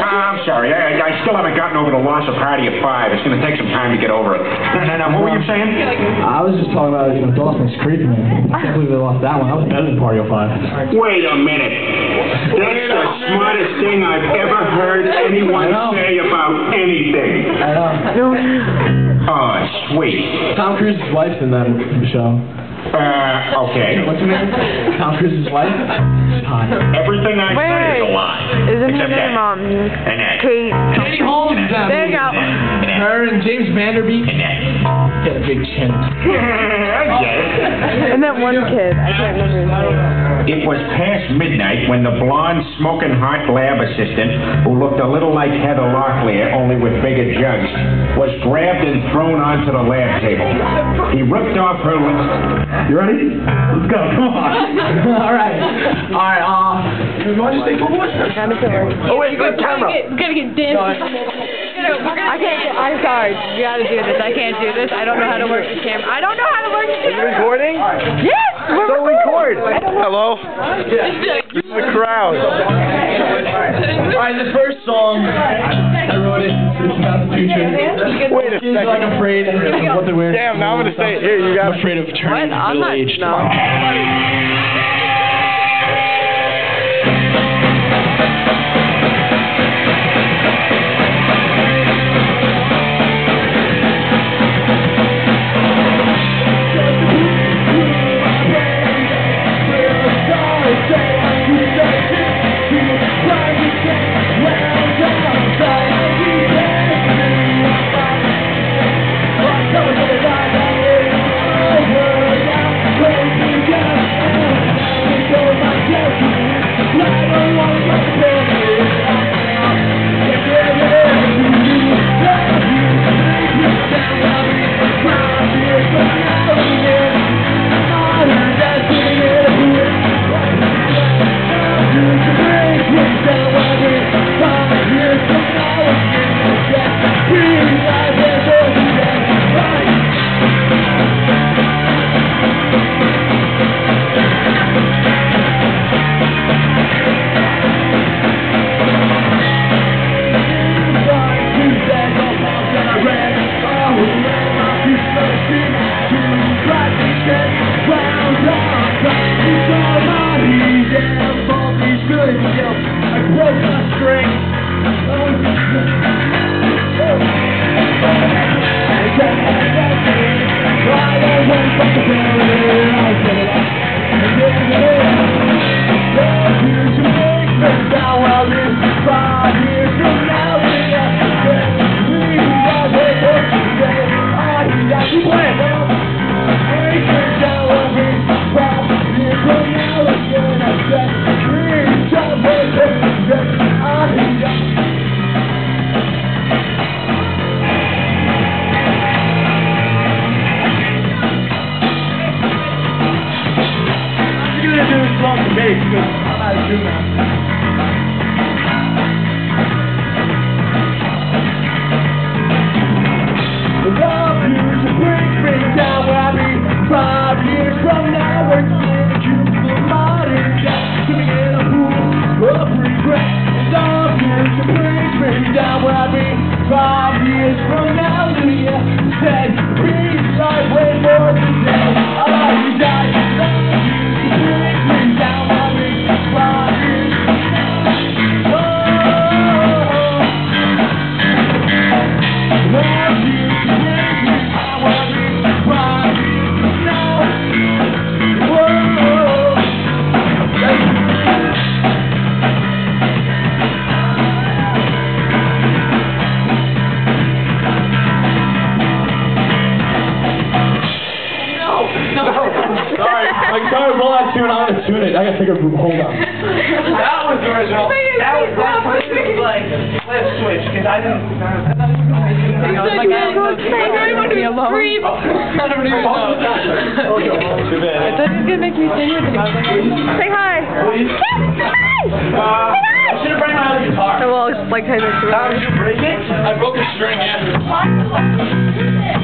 Ah, I'm sorry. I, I still haven't gotten over the loss of Party of Five. It's going to take some time to get over it. Now, now, what were you saying? I was just talking about, you know, Dawson's Creek, man. I can't believe they lost that one. That was better than Party of Five. Wait a minute. That's the smartest thing I've ever heard anyone say about anything. I know. Oh, sweet. Tom Cruise's wife's in that show. Uh, okay. What's her name? Tom Cruise's wife? She's. Everything I Wait, say is a lie. Isn't her Except name, that. um, And. Kate? Katie Holmes is that There you go. And. Her and James Van Der Beek. And that. Get a big chin. I get it. And that one kid, I can't remember his name. It was past midnight when the blonde, smoking hot lab assistant, who looked a little like Heather Locklear, only with bigger jugs, was grabbed and thrown onto the lab table. He ripped off her lips. You ready? Let's go. Come on. All right. All right. Uh, you want to stay focused? Gotta get ready. Oh, wait, good. Gotta get dancing. I can't, I'm sorry, you gotta do this, I can't do this, I don't know how to work the camera, I don't know how to work the camera. recording? Yes, we're So record. Hello? Yeah. The crowd. All right. The first song I wrote it. It's about the future. Wait a Kids second. like afraid of what they're wearing. Damn, now I'm gonna say it. Here, you got I'm afraid of turning middle not- aged. no. Sorry, tune. I'm gonna tune it. I gotta take a hold on. That was the original. That was that was like let's switch because I didn't. I was like, I don't want to be alone. I don't even know. Too bad. I thought he was gonna make me sing with him. I was Say hi. Uh, I should have brought my other guitar. So well, like Tyler How did you break it? I broke a string, yeah.